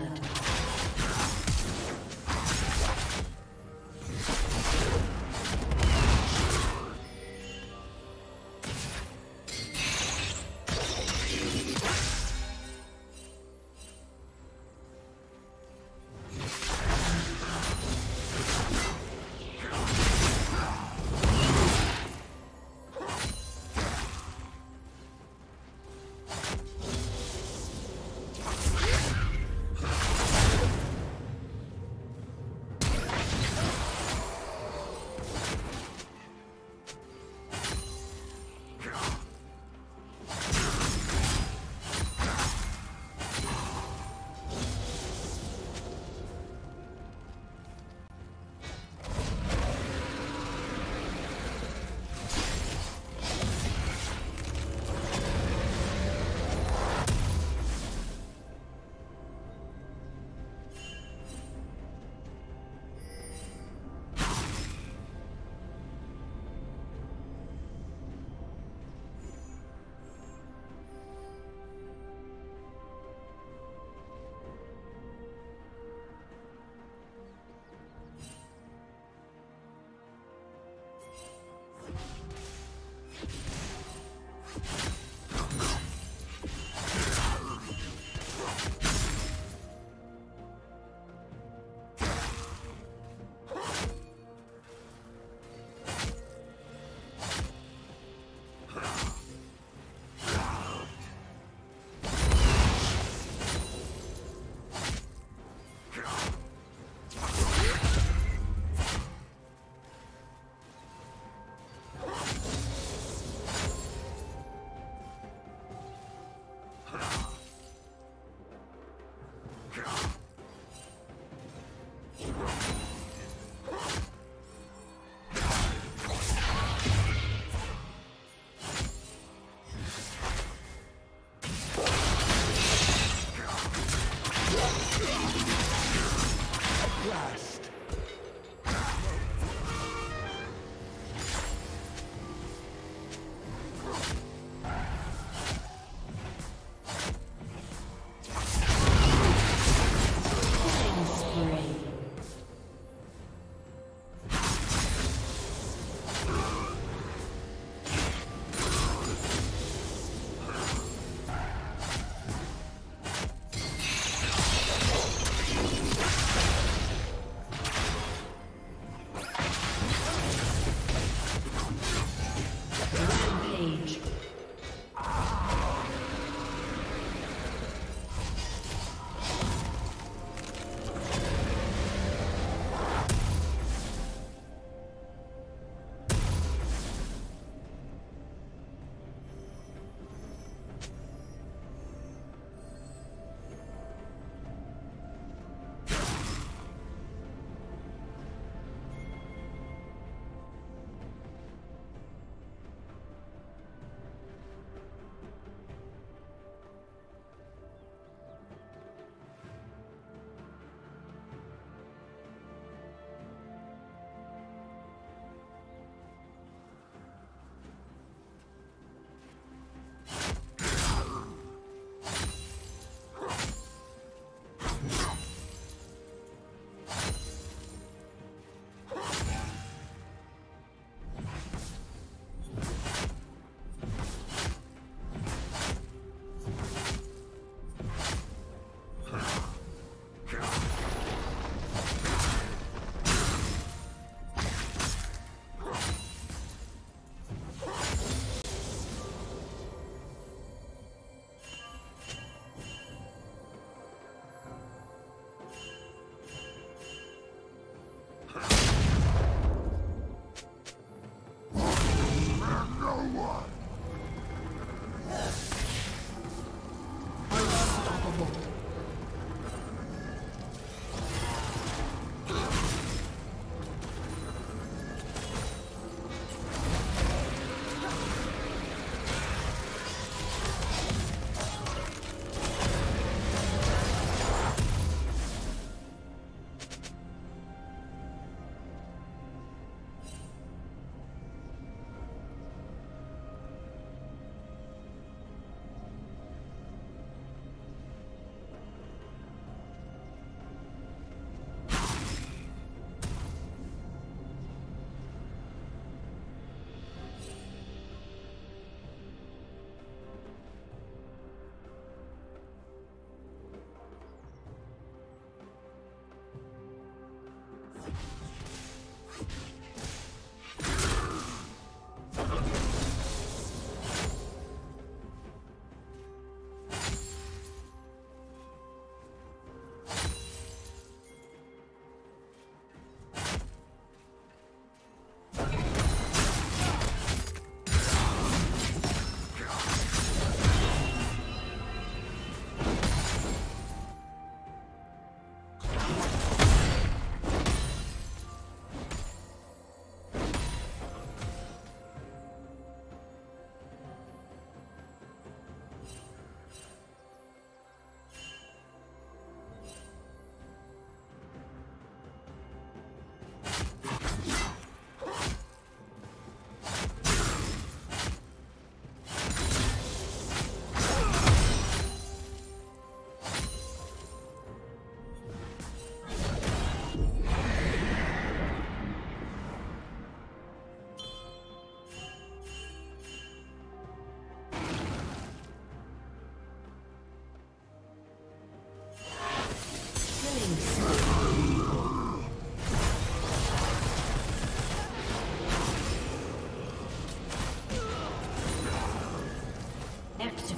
blood.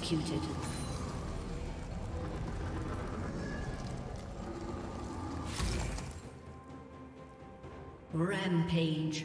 Executed. Rampage.